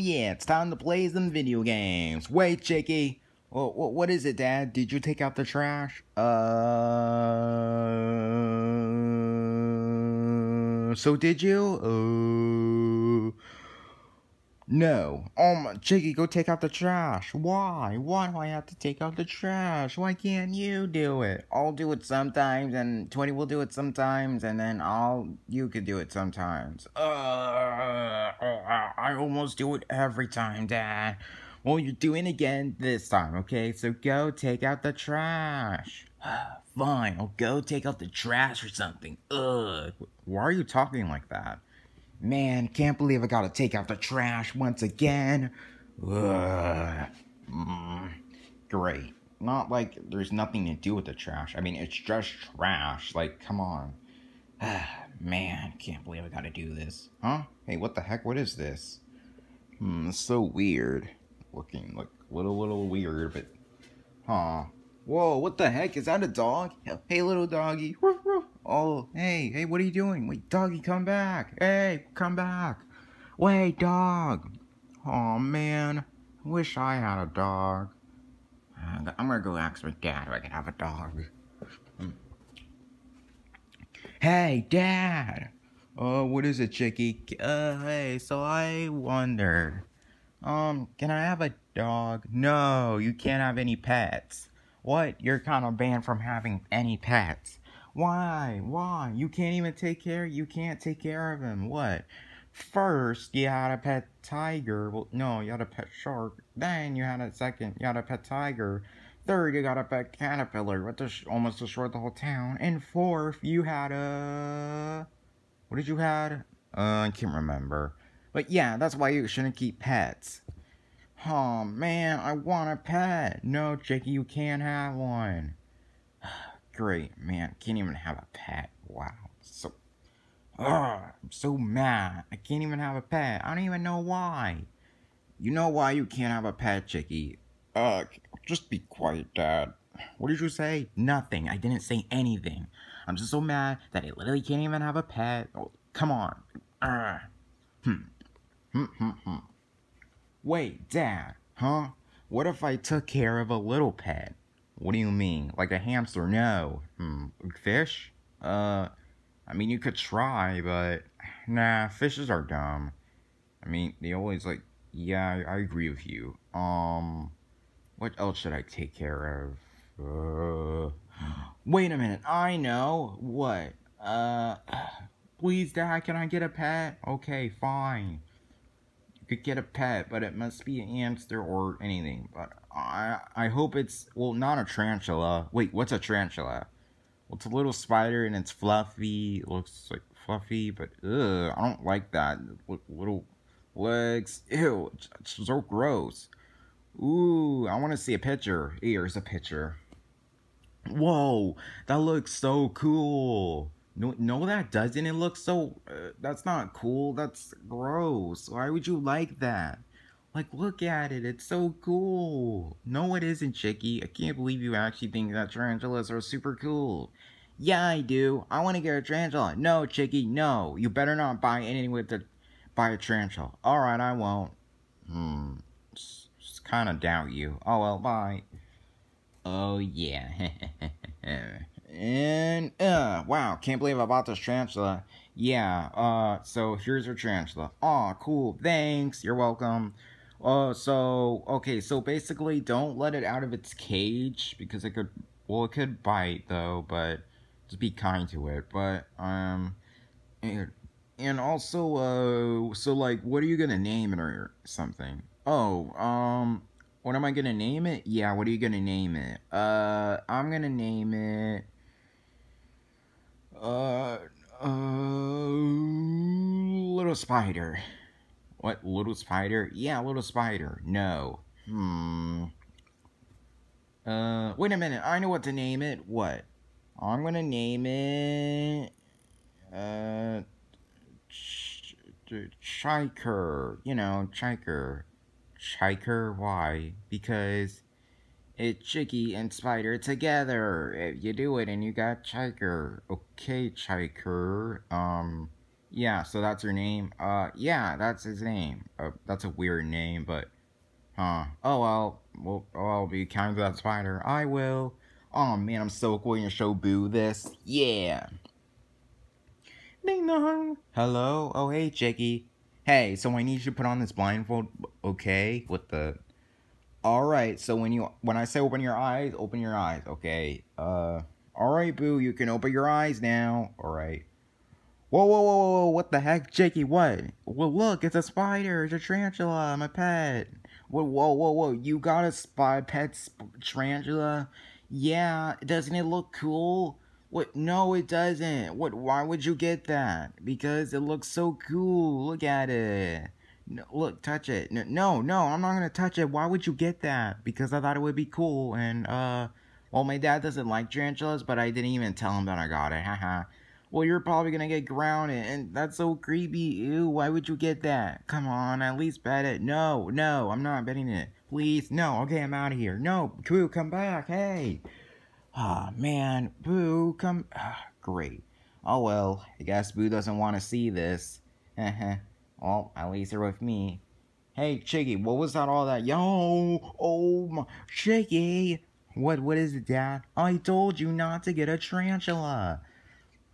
Yeah, it's time to play some video games. Wait, Chicky. What, what, what is it, Dad? Did you take out the trash? Uh. So did you? Uh. No. Um, Chicky, go take out the trash. Why? Why do I have to take out the trash? Why can't you do it? I'll do it sometimes, and 20 will do it sometimes, and then I'll. You could do it sometimes. Uh, I almost do it every time, Dad. Well, you're doing again this time, okay? So go take out the trash. Fine, I'll go take out the trash or something. Ugh. Why are you talking like that? Man, can't believe I gotta take out the trash once again. Ugh. Mm, great. Not like there's nothing to do with the trash. I mean, it's just trash. Like, come on. Man, can't believe I gotta do this. Huh? Hey, what the heck? What is this? Hmm, so weird. Looking like little, little weird, but. Huh. Whoa, what the heck? Is that a dog? Hey, little doggy. Oh, hey, hey, what are you doing? Wait, doggy, come back. Hey, come back. Wait, dog. Oh, man. Wish I had a dog. I'm gonna go ask my dad if I can have a dog. Hey, Dad. Oh, what is it, Chicky? Uh, hey, so I wondered. Um, can I have a dog? No, you can't have any pets. What? You're kind of banned from having any pets. Why? Why? You can't even take care? You can't take care of him. What? First, you had a pet tiger. Well, no, you had a pet shark. Then you had a second, you had a pet tiger. Third, you got a pet caterpillar, just almost destroyed the whole town. And fourth, you had a... What did you had? Uh, I can't remember. But yeah, that's why you shouldn't keep pets. Oh man, I want a pet. No, Jakey, you can't have one. Great, man, can't even have a pet. Wow, so, ugh, I'm so mad. I can't even have a pet. I don't even know why. You know why you can't have a pet, Chicky? Ugh, just be quiet, Dad. What did you say? Nothing. I didn't say anything. I'm just so mad that I literally can't even have a pet. Oh, come on. Uh, hmm. Hmm, hmm, hmm. Wait, Dad, huh? What if I took care of a little pet? What do you mean? Like a hamster? No. Hmm. Fish? Uh, I mean, you could try, but nah, fishes are dumb. I mean, they always like, yeah, I, agree with you. Um, what else should I take care of? Uh, wait a minute, I know. What? Uh, please, Dad, can I get a pet? Okay, fine You could get a pet, but it must be an hamster or anything. But I I hope it's well not a tarantula. Wait, what's a tarantula? Well, it's a little spider and it's fluffy. It looks like fluffy, but ugh, I don't like that. Little legs. Ew, it's so gross. Ooh, I want to see a picture. Here's a picture. Whoa, that looks so cool. No, no, that doesn't. It looks so. Uh, that's not cool. That's gross. Why would you like that? Like, look at it. It's so cool. No, it isn't, Chicky. I can't believe you actually think that tarantulas are super cool. Yeah, I do. I want to get a tarantula. No, Chicky, no. You better not buy anything with the buy a tarantula. Alright, I won't. Hmm. Just kind of doubt you. Oh, well, bye. Oh, yeah. And, uh, wow, can't believe I bought this tarantula. Yeah, uh, so here's your tarantula. Aw, cool, thanks, you're welcome. Uh, so, okay, so basically don't let it out of its cage, because it could, well, it could bite, though, but just be kind to it. But, um, and, and also, uh, so, like, what are you gonna name it or something? Oh, um, what am I gonna name it? Yeah, what are you gonna name it? Uh, I'm gonna name it... Uh, uh, little spider. What, little spider? Yeah, little spider. No. Hmm. Uh, wait a minute. I know what to name it. What? I'm gonna name it. Uh. Ch Chiker. You know, Chiker. Chiker. Why? Because it's Chicky and Spider together. If you do it and you got Chiker. Okay, Chiker. Um, Yeah, so that's her name? Uh, yeah, that's his name. Uh, that's a weird name, but... Huh. Oh, well. Well, oh, I'll be kind to that spider. I will. Oh, man, I'm so going to show Boo this. Yeah. Ding dong. Hello? Oh, hey, Jiggy. Hey, so I need you to put on this blindfold, okay? With the... Alright, so when you when I say open your eyes, open your eyes, okay? Uh, alright, Boo, you can open your eyes now. Alright. Whoa, whoa, whoa, whoa, what the heck, Jakey, what? Well, look, it's a spider, it's a tarantula, my pet. Whoa, whoa, whoa, whoa, you got a spy pet tarantula? Yeah, doesn't it look cool? What? No, it doesn't. What? Why would you get that? Because it looks so cool. Look at it. No, look, touch it. No, no, no, I'm not gonna touch it. Why would you get that? Because I thought it would be cool, and, uh, well, my dad doesn't like tarantulas, but I didn't even tell him that I got it. Haha well, you're probably gonna get grounded, and that's so creepy. Ew, why would you get that? Come on, at least bet it. No, no, I'm not betting it. Please, no, okay, I'm out of here. No, Boo, come back, hey. Ah, oh, man, Boo, come. Ah, great. Oh well, I guess Boo doesn't want to see this. well, at least they're with me. Hey, Chicky, what was that all that? Yo, oh my, Chicky. What, what is it, Dad? I told you not to get a tarantula.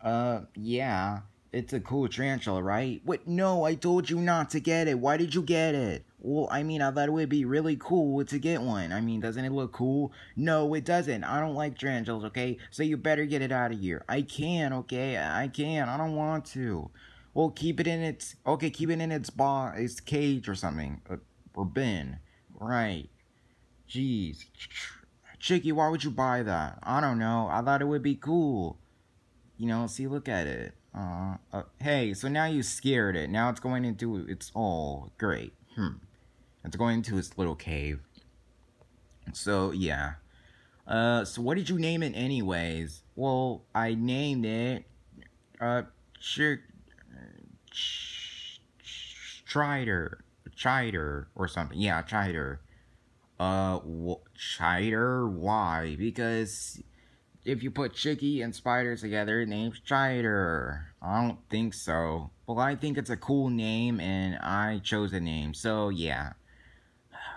Uh, yeah. It's a cool tarantula, right? What? No, I told you not to get it. Why did you get it? Well, I mean, I thought it would be really cool to get one. I mean, doesn't it look cool? No, it doesn't. I don't like tarantulas, okay? So you better get it out of here. I can, okay? I can. I don't want to. Well, keep it in its... Okay, keep it in its box, its cage or something. Uh, or bin. Right. Jeez. Chicky, why would you buy that? I don't know. I thought it would be cool. You know, see, look at it. Uh, uh, hey, so now you scared it. Now it's going into its oh great. Hmm. It's going into its little cave. So yeah. Uh, so what did you name it anyways? Well, I named it uh Ch Ch Chider, Chider or something. Yeah, Chider. Uh, Chider? Why? Because if you put Chicky and Spider together, name's Chider. I don't think so. Well, I think it's a cool name, and I chose a name, so yeah.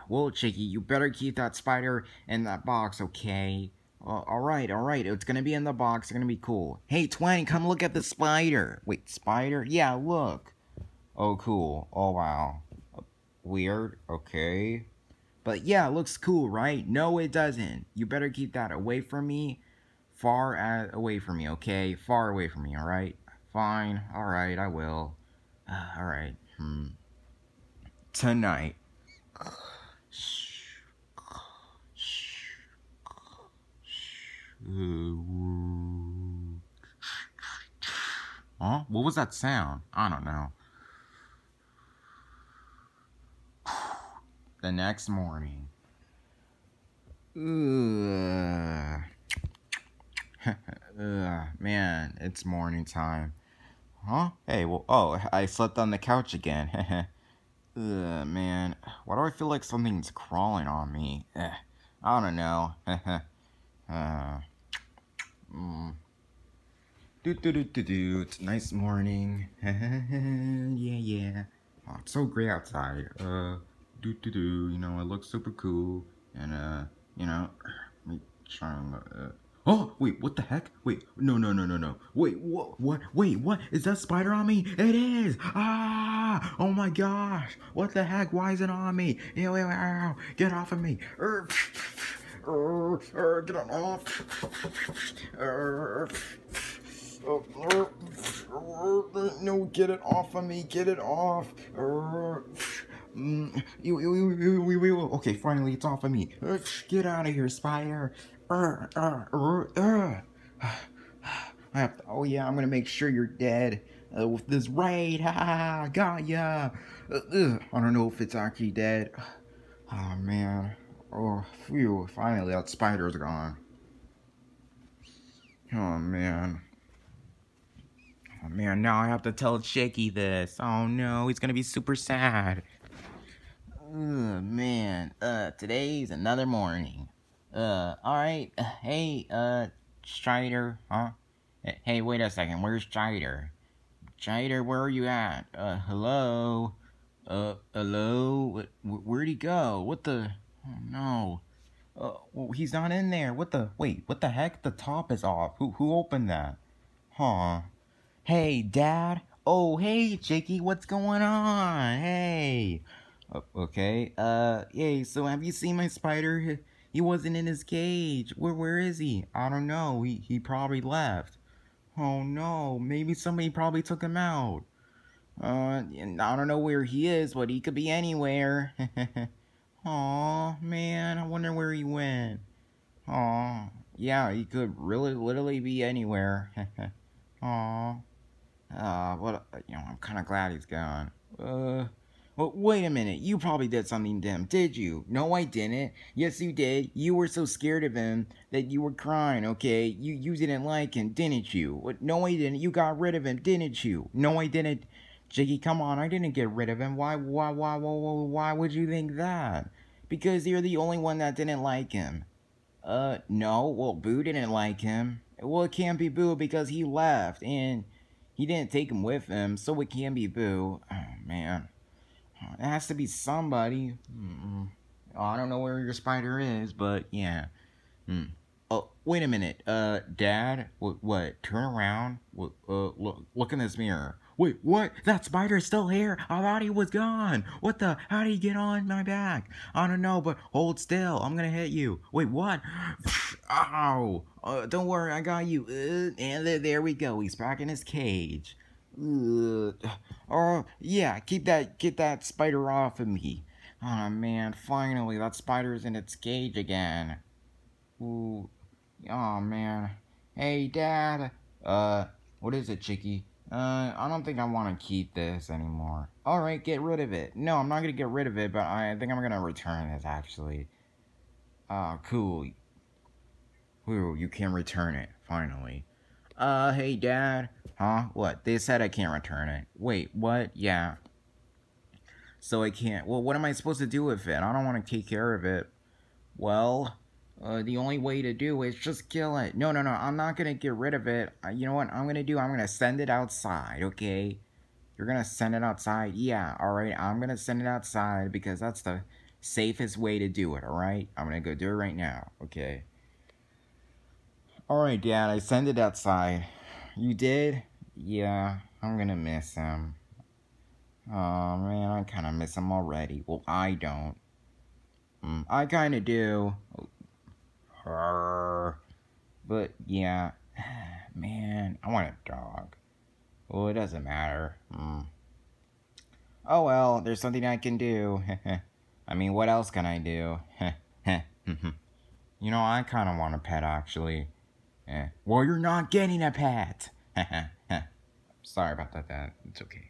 Well, Chicky, you better keep that spider in that box, okay? Uh, alright, alright, it's gonna be in the box, it's gonna be cool. Hey, Twine, come look at the spider. Wait, spider? Yeah, look. Oh, cool. Oh, wow. Weird, okay. But yeah, it looks cool, right? No, it doesn't. You better keep that away from me far at, away from me, okay? Far away from me, alright? Fine, alright, I will. Uh, alright, hmm. Tonight. Huh? What was that sound? I don't know. The next morning. Ugh. Ugh, man, it's morning time. Huh? Hey, well, oh, I slept on the couch again. Ugh, man, why do I feel like something's crawling on me? Eh, I don't know. uh, mm. Do do do do do. It's a nice morning. yeah, yeah. Oh, it's so great outside. Uh, do do do. You know, it looks super cool, and uh, you know, me try and. Uh, Oh, wait, what the heck? Wait, no, no, no, no, no. Wait, what, what, wait, what? Is that spider on me? It is! Ah! Oh my gosh! What the heck? Why is it on me? Ew, ew, ew, get off of me! Er, er, er, get off! Er, no, get it off of me! Get it off! Mm, you, you, you, you, you, okay, finally, it's off of me. Get out of here, spider. To, oh yeah, I'm gonna make sure you're dead uh, with this raid. Ha ha, got ya. Uh, I don't know if it's actually dead. Oh man. Oh, phew. Finally, that spider's gone. Oh man. Oh man, now I have to tell Shaky this. Oh no, he's gonna be super sad. Oh man. Uh, today's another morning. Uh, alright. Hey, uh, Strider, huh? Hey, wait a second. Where's Strider? Spider, where are you at? Uh, hello? Uh, hello? Where'd he go? What the? Oh, no. Uh, well, he's not in there. What the? Wait, what the heck? The top is off. Who, who opened that? Huh. Hey, Dad? Oh, hey, Jakey, what's going on? Hey. Okay, uh, hey, so have you seen my spider? He wasn't in his cage. Where, where is he? I don't know. He, he probably left. Oh no, maybe somebody probably took him out. Uh, I don't know where he is, but he could be anywhere. Aw, man, I wonder where he went. Aw, yeah, he could really literally be anywhere. Aw. Uh, what, you know, I'm kind of glad he's gone. Uh, well, wait a minute, you probably did something to him, did you? No, I didn't. Yes, you did. You were so scared of him that you were crying, okay? You you didn't like him, didn't you? No, I didn't. You got rid of him, didn't you? No, I didn't. Jiggy, come on, I didn't get rid of him. Why, why, why, why, why would you think that? Because you're the only one that didn't like him. Uh, no, well, Boo didn't like him. Well, it can't be Boo because he left, and he didn't take him with him, so it can't be Boo. Oh, man. It has to be somebody. Mm I don't know where your spider is, but yeah. Hmm. Oh, wait a minute. Uh, Dad? What? what? Turn around. What, uh, look, look in this mirror. Wait, what? That spider's still here? I thought he was gone. What the? How did he get on my back? I don't know, but hold still. I'm gonna hit you. Wait, what? Ow. Uh, don't worry, I got you. Uh, and there we go. He's back in his cage. Oh, yeah, keep that, get that spider off of me. Oh, man, finally, that spider's in its cage again. Ooh. Oh, man. Hey, Dad. Uh, what is it, Chicky? Uh, I don't think I want to keep this anymore. Alright, get rid of it. No, I'm not going to get rid of it, but I think I'm going to return this, actually. Oh, cool. Ooh, you can return it, finally. Uh, hey, Dad. Huh? What? They said I can't return it. Wait, what? Yeah. So I can't. Well, what am I supposed to do with it? I don't want to take care of it. Well, uh, the only way to do is just kill it. No, no, no. I'm not going to get rid of it. Uh, you know what I'm going to do? I'm going to send it outside, okay? You're going to send it outside? Yeah, alright. I'm going to send it outside because that's the safest way to do it, alright? I'm going to go do it right now, okay? Alright, Dad, I sent it outside. You did? Yeah, I'm gonna miss him. Oh man, I kinda miss him already. Well, I don't. Mm, I kinda do. But yeah, man, I want a dog. Well, it doesn't matter. Mm. Oh well, there's something I can do. I mean, what else can I do? you know, I kind of want a pet actually. Eh. Well, you're not getting a pet. Sorry about that, Dad. It's okay.